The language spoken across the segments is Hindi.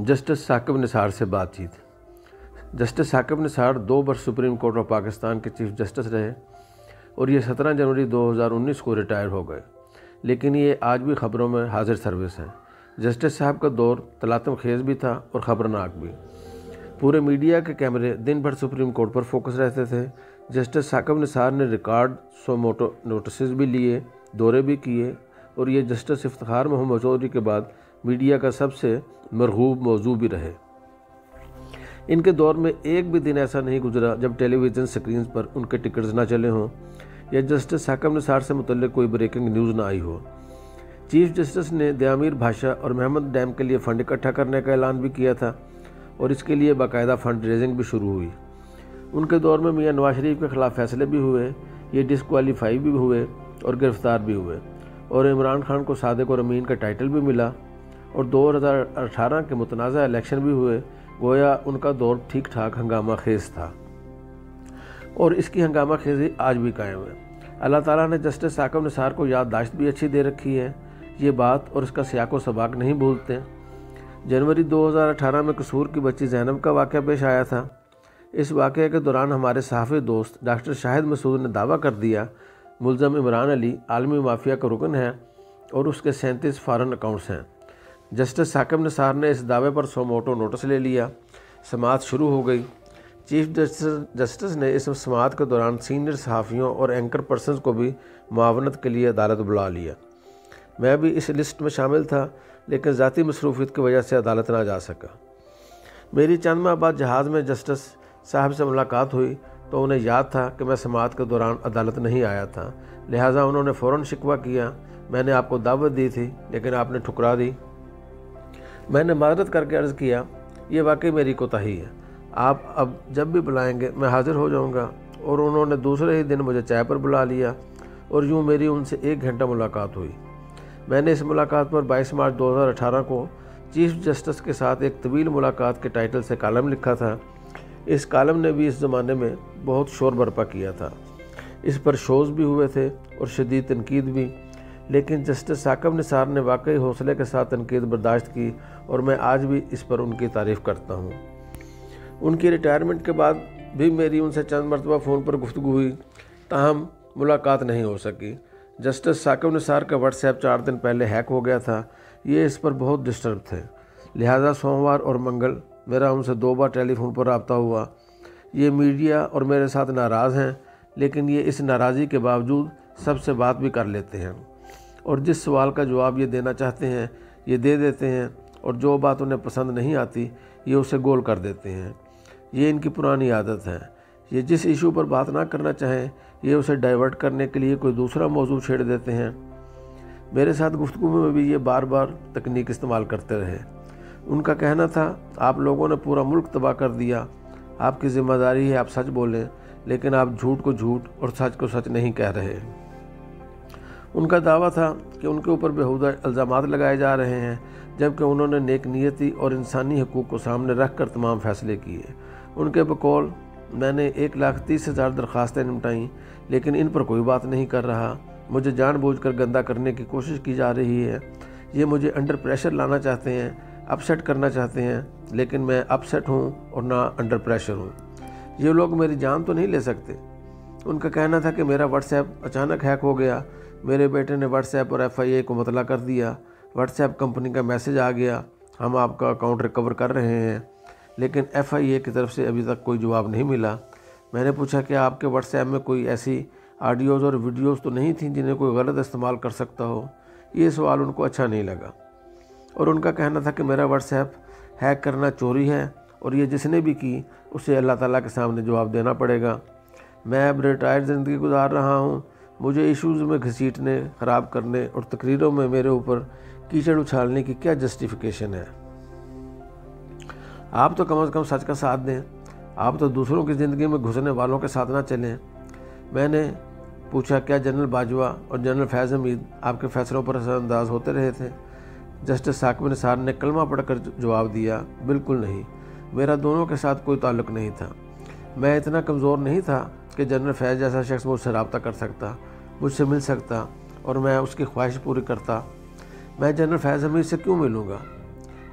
जस्टिस साकिब निसार से बातचीत। जस्टिस साकिब निसार दो वर्ष सुप्रीम कोर्ट ऑफ़ पाकिस्तान के चीफ जस्टिस रहे और ये 17 जनवरी 2019 को रिटायर हो गए। लेकिन ये आज भी खबरों में हाजिर सर्विस हैं। जस्टिस साहब का दौर तलातम खेज भी था और ख़बरनाक भी। पूरे मीडिया के कैमरे दिन भर सुप्रीम कोर्ट पर फोकस रहते थे। जस्टिस साकब निसार ने रिकॉर्ड सो मोटो नोटिस भी लिए, दौरे भी किए और ये जस्टिस इफ्तार मोहम्मद चौधरी के बाद मीडिया का सबसे मरहूब मौजू भी रहे। इनके दौर में एक भी दिन ऐसा नहीं गुजरा जब टेलीविज़न स्क्रीन पर उनके टिकट्स ना चले हों, या जस्टिस साकम निसार से मुतल कोई ब्रेकिंग न्यूज़ ना आई हो। चीफ जस्टिस ने दयामीर भाषा और महमद डैम के लिए फ़ंड इकट्ठा करने का ऐलान भी किया था, और इसके लिए बाकायदा फ़ंड रेजिंग भी शुरू हुई। उनके दौर में मियाँ नवाज़ शरीफ के ख़िलाफ़ फैसले भी हुए, ये डिसक्वालीफाई भी हुए और गिरफ़्तार भी हुए, और इमरान खान को सादक और अमीन का टाइटल भी मिला। और 2018 के मुतनाज़ इलेक्शन भी हुए, गोया उनका दौर ठीक ठाक हंगामा खेज था। और इसकी हंगामा खेजी आज भी कायम है। अल्लाह ताला ने जस्टिस साकब निसार को याददाश्त भी अच्छी दे रखी है। ये बात और इसका सियाको सबाक नहीं भूलते। जनवरी 2018 में कसूर की बच्ची जैनब का वाक़ पेश आया था। इस वाक़े के दौरान हमारे सहाफ़ी दोस्त डॉक्टर शाहिद मसूद ने दावा कर दिया, मुलजम इमरान अली आलमी माफिया का रुकन है और उसके सैंतीस फ़ारन अकाउंट्स हैं। जस्टिस साकिब निसार ने इस दावे पर सो मोटो नोटिस ले लिया। समात शुरू हो गई। चीफ जस्टिस जस्टिस ने इस समात के दौरान सीनियर सहाफ़ियों और एंकर पर्सन को भी मावनत के लिए अदालत बुला लिया। मैं भी इस लिस्ट में शामिल था, लेकिन ज़ाती मसरूफियत की वजह से अदालत ना जा सका। मेरी चंद माह बाद जहाज़ में जस्टिस साहब से मुलाकात हुई तो उन्हें याद था कि मैं समात के दौरान अदालत नहीं आया था। लिहाजा उन्होंने फ़ौर शिकवा किया। मैंने आपको दावत दी थी, लेकिन आपने ठुकरा दी। मैंने माजरत करके अर्ज़ किया, ये वाकई मेरी कोताही है। आप अब जब भी बुलाएँगे, मैं हाज़िर हो जाऊँगा। और उन्होंने दूसरे ही दिन मुझे चाय पर बुला लिया और यूँ मेरी उनसे एक घंटा मुलाकात हुई। मैंने इस मुलाकात पर 22 मार्च 2018 को चीफ जस्टिस के साथ एक तवील मुलाकात के टाइटल से कालम लिखा था। इस कालम ने भी इस ज़माने में बहुत शोर बर्पा किया था। इस पर शोज़ भी हुए थे और शदीद तनकीद भी। लेकिन जस्टिस साकब निसार ने वाकई हौसले के साथ तनकीद बर्दाश्त की और मैं आज भी इस पर उनकी तारीफ़ करता हूँ। उनकी रिटायरमेंट के बाद भी मेरी उनसे चंद मरतबा फ़ोन पर गुफ्तु हुई। ताहम मुलाकात नहीं हो सकी। जस्टिस साकिब निसार का व्हाट्सएप चार दिन पहले हैक हो गया था। ये इस पर बहुत डिस्टर्ब थे। लिहाजा सोमवार और मंगल मेरा उनसे दो बार टेलीफोन पर रबता हुआ। ये मीडिया और मेरे साथ नाराज़ हैं, लेकिन ये इस नाराज़गी के बावजूद सबसे बात भी कर लेते हैं। और जिस सवाल का जवाब ये देना चाहते हैं, ये दे देते हैं और जो बात उन्हें पसंद नहीं आती, ये उसे गोल कर देते हैं। ये इनकी पुरानी आदत है। ये जिस इशू पर बात ना करना चाहें, ये उसे डाइवर्ट करने के लिए कोई दूसरा मौजू छेड़ देते हैं। मेरे साथ गुफ्तु में भी ये बार बार तकनीक इस्तेमाल करते रहे। उनका कहना था, आप लोगों ने पूरा मुल्क तबाह कर दिया। आपकी ज़िम्मेदारी है आप सच बोलें, लेकिन आप झूठ को झूठ और सच को सच नहीं कह रहे उनका दावा था कि उनके ऊपर बेहूदा इल्ज़ाम लगाए जा रहे हैं, जबकि उन्होंने नेक नीयती और इंसानी हकूक़ को सामने रख कर तमाम फ़ैसले किए। उनके बकौल, मैंने एक लाख तीस हज़ार दरख्वास्तें निपटाईं, लेकिन इन पर कोई बात नहीं कर रहा। मुझे जानबूझकर गंदा करने की कोशिश की जा रही है। ये मुझे अंडर प्रेशर लाना चाहते हैं, अपसेट करना चाहते हैं, लेकिन मैं अपसेट हूँ और ना अंडर प्रेशर हूँ। ये लोग मेरी जान तो नहीं ले सकते। उनका कहना था कि मेरा व्हाट्सएप अचानक हैक हो गया मेरे बेटे ने व्हाट्सएप और एफआईए को मतला कर दिया। व्हाट्सएप कंपनी का मैसेज आ गया, हम आपका अकाउंट रिकवर कर रहे हैं। लेकिन एफआईए की तरफ़ से अभी तक कोई जवाब नहीं मिला। मैंने पूछा कि आपके व्हाट्सएप में कोई ऐसी ऑडियोज़ और वीडियोज़ तो नहीं थी जिन्हें कोई गलत इस्तेमाल कर सकता हो? ये सवाल उनको अच्छा नहीं लगा। और उनका कहना था कि मेरा व्हाट्सएप हैक करना चोरी है और ये जिसने भी की, उसे अल्लाह ताला के सामने जवाब देना पड़ेगा। मैं अब रिटायर्ड ज़िंदगी गुजार रहा हूँ। मुझे इश्यूज़ में घसीटने, ख़राब करने और तकरीरों में मेरे ऊपर कीचड़ उछालने की क्या जस्टिफिकेशन है? आप तो कम अज़ कम सच का साथ दें। आप तो दूसरों की ज़िंदगी में घुसने वालों के साथ ना चलें। मैंने पूछा, क्या जनरल बाजवा और जनरल फैज़ हमीद आपके फैसलों पर असरअंदाज होते रहे थे? जस्टिस साकब निसार ने कलमा पढ़कर जवाब दिया, बिल्कुल नहीं। मेरा दोनों के साथ कोई ताल्लुक़ नहीं था। मैं इतना कमज़ोर नहीं था कि जनरल फैज़ जैसा शख्स मुझसे रबता कर सकता, मुझसे मिल सकता और मैं उसकी ख्वाहिश पूरी करता। मैं जनरल फैज़ हमीद से क्यों मिलूँगा?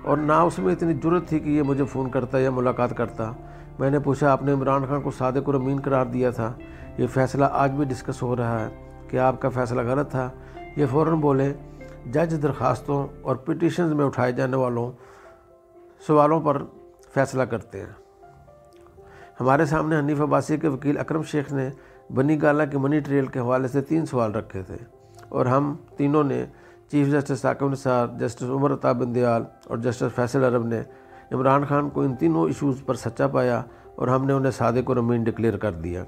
और ना उसमें इतनी ज़रूरत थी कि ये मुझे फ़ोन करता या मुलाकात करता। मैंने पूछा, आपने इमरान खान को सादे को रमीन करार दिया था। ये फ़ैसला आज भी डिस्कस हो रहा है कि आपका फ़ैसला गलत था। ये फ़ौर बोले, जज दरख्वास्तों और पिटिशन में उठाए जाने वालों सवालों पर फैसला करते हैं। हमारे सामने हनीफ अब्बासी के वकील अकरम शेख ने बनी गाला के मनी ट्रेल के हवाले से तीन सवाल रखे थे और हम तीनों ने chief justice Saqib Nisar, justice Umar Ata Bandial और जस्टिस फैसल अरब ने इमरान खान को इन तीनों इशूज़ पर सच्चा पाया और हमने उन्हें सादे को रमीन डिक्लेयर कर दिया।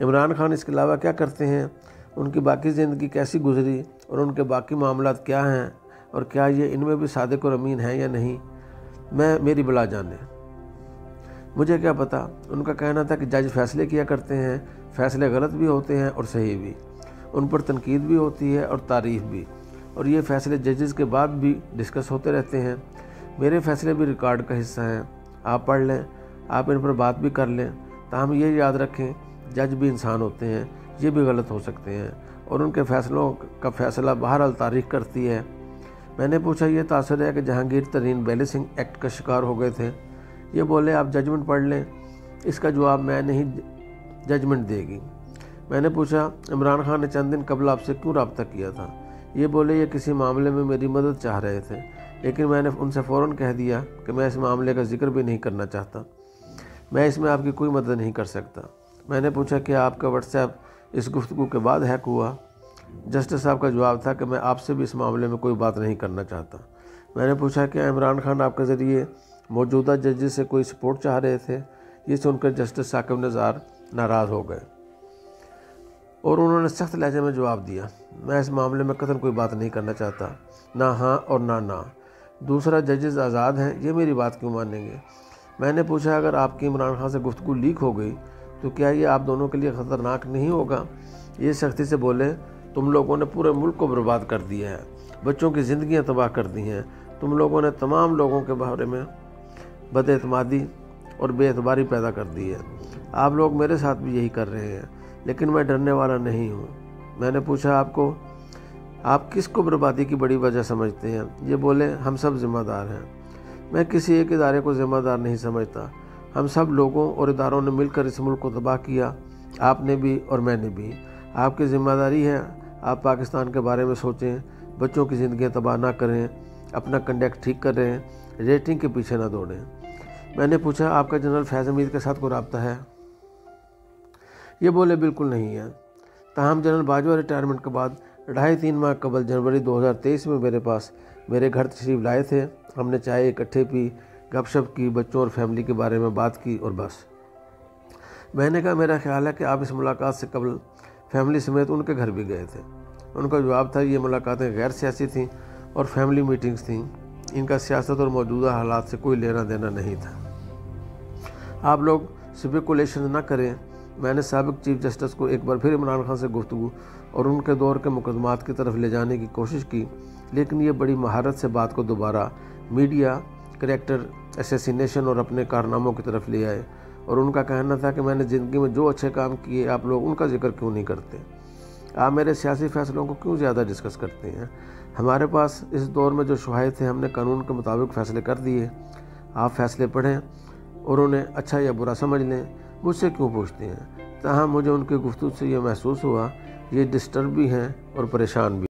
इमरान खान इसके अलावा क्या करते हैं? उनकी बाकी ज़िंदगी कैसी गुजरी और उनके बाकी मामला क्या हैं और क्या ये इनमें भी सादे को रमीन है या नहीं? मैं, मेरी बला जाने। मुझे क्या पता? उनका कहना था कि जज फैसले किया करते हैं, फैसले गलत भी होते हैं और सही भी। उन पर तनकीद भी होती है और तारीफ़ भी। और ये फ़ैसले जजेस के बाद भी डिस्कस होते रहते हैं। मेरे फ़ैसले भी रिकॉर्ड का हिस्सा हैं। आप पढ़ लें, आप इन पर बात भी कर लें। ताहम ये याद रखें, जज भी इंसान होते हैं, ये भी गलत हो सकते हैं। और उनके फ़ैसलों का फ़ैसला बहरहाल तारीख करती है। मैंने पूछा ये तासर है कि जहांगीर तरीन बैलेंसिंग एक्ट का शिकार हो गए थे। ये बोले, आप जजमेंट पढ़ लें। इसका जवाब मैं नहीं जजमेंट देगी। मैंने पूछा, इमरान खान ने चंद दिन कबल आपसे क्यों रबता किया था? ये बोले, ये किसी मामले में मेरी मदद चाह रहे थे, लेकिन मैंने उनसे फ़ौर कह दिया कि मैं इस मामले का ज़िक्र भी नहीं करना चाहता। मैं इसमें आपकी कोई मदद नहीं कर सकता। मैंने पूछा कि आपका व्हाट्सएप इस गुफ्तु के बाद हैक हुआ? जस्टिस साहब का जवाब था कि मैं आपसे भी इस मामले में कोई बात नहीं करना चाहता। मैंने पूछा कि, इमरान खान आपके ज़रिए मौजूदा जजेस से कोई सपोर्ट चाह रहे थे, ये सुनकर जस्टिस साकिब नज़ार नाराज़ हो गए और उन्होंने सख्त लहजे में जवाब दिया, मैं इस मामले में कतन कोई बात नहीं करना चाहता, ना हाँ और ना ना। दूसरा जजेस आज़ाद हैं, ये मेरी बात क्यों मानेंगे? मैंने पूछा, अगर आपकी इमरान खान से गुफ्तु लीक हो गई तो क्या ये आप दोनों के लिए ख़तरनाक नहीं होगा? ये सख्ती से बोले, तुम लोगों ने पूरे मुल्क को बर्बाद कर दिया है, बच्चों की ज़िंदियाँ तबाह कर दी हैं। तुम लोगों ने तमाम लोगों के बारे में बदअतमादी और बेतबारी पैदा कर दी है। आप लोग मेरे साथ भी यही कर रहे हैं, लेकिन मैं डरने वाला नहीं हूँ। मैंने पूछा, आपको, आप किसको बर्बादी की बड़ी वजह समझते हैं? ये बोले, हम सब ज़िम्मेदार हैं। मैं किसी एक इदारे को ज़िम्मेदार नहीं समझता। हम सब लोगों और इदारों ने मिलकर इस मुल्क को तबाह किया। आपने भी और मैंने भी। आपकी ज़िम्मेदारी है, आप पाकिस्तान के बारे में सोचें, बच्चों की ज़िंदगी तबाह ना करें, अपना कंडक्ट ठीक करें रेटिंग के पीछे ना दौड़ें। मैंने पूछा, आपका जनरल फैज़ अमीर के साथ कोई रबता है? ये बोले, बिल्कुल नहीं है। ताहम जनरल बाजवा रिटायरमेंट के बाद ढाई तीन माह कबल जनवरी 2023 में मेरे पास मेरे घर तशरीफ़ लाए थे। हमने चाय इकट्ठे पी, गपशप की, बच्चों और फैमिली के बारे में बात की और बस। मैंने कहा, मेरा ख्याल है कि आप इस मुलाकात से कबल फैमिली समेत उनके घर भी गए थे। उनका जवाब था, ये मुलाकातें गैर सियासी थीं और फैमिली मीटिंग्स थीं। इनका सियासत और मौजूदा हालात से कोई लेना देना नहीं था। आप लोग स्पेकुलेशन ना करें। मैंने सबक चीफ जस्टिस को एक बार फिर इमरान खान से गुफ्तु और उनके दौर के मुकदमात की तरफ़ ले जाने की कोशिश की, लेकिन ये बड़ी महारत से बात को दोबारा मीडिया करेक्टर एसेसिनेशन और अपने कारनामों की तरफ़ ले आए। और उनका कहना था कि मैंने ज़िंदगी में जो अच्छे काम किए आप लोग उनका ज़िक्र क्यों नहीं करते? आप मेरे सियासी फैसलों को क्यों ज़्यादा डिस्कस करते हैं? हमारे पास इस दौर में जो शुहाए थे हमने कानून के मुताबिक फ़ैसले कर दिए। आप फैसले पढ़ें और उन्हें अच्छा या बुरा समझ लें। मुझसे क्यों पूछते हैं? तहाँ मुझे उनकी गुफ्तु से यह महसूस हुआ, ये डिस्टर्ब भी हैं और परेशान भी।